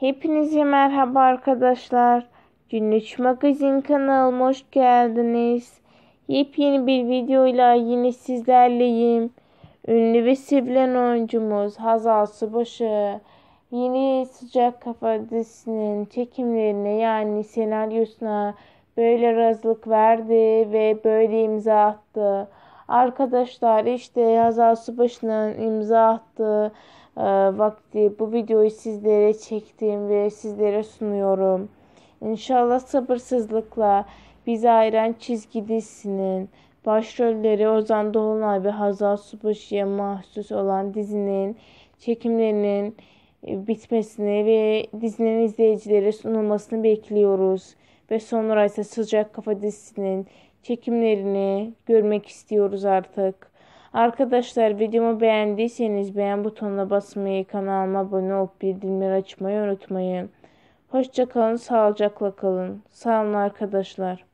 Hepinize merhaba arkadaşlar. Günlük Magazin kanalıma hoş geldiniz. Yepyeni bir videoyla yine sizlerleyim. Ünlü ve sevilen oyuncumuz Hazal Subaşı yeni Sıcak Kafa dizisinin çekimlerine yani senaryosuna böyle razılık verdi ve böyle imza attı. Arkadaşlar işte Hazal Subaşı'nın imza attığı vakti bu videoyu sizlere çektim ve sizlere sunuyorum. İnşallah sabırsızlıkla bizi ayıran çizgi dizisinin başrolleri Ozan Doğanay ve Hazal Subaşı'ya mahsus olan dizinin çekimlerinin e, bitmesini ve dizinin izleyicilere sunulmasını bekliyoruz. Ve sonra ise Sıcak Kafa dizisinin çekimlerini görmek istiyoruz artık. Arkadaşlar videomu beğendiyseniz beğen butonuna basmayı, kanalıma abone olup bildirimleri açmayı unutmayın. Hoşçakalın, sağlıcakla kalın. Sağ olun arkadaşlar.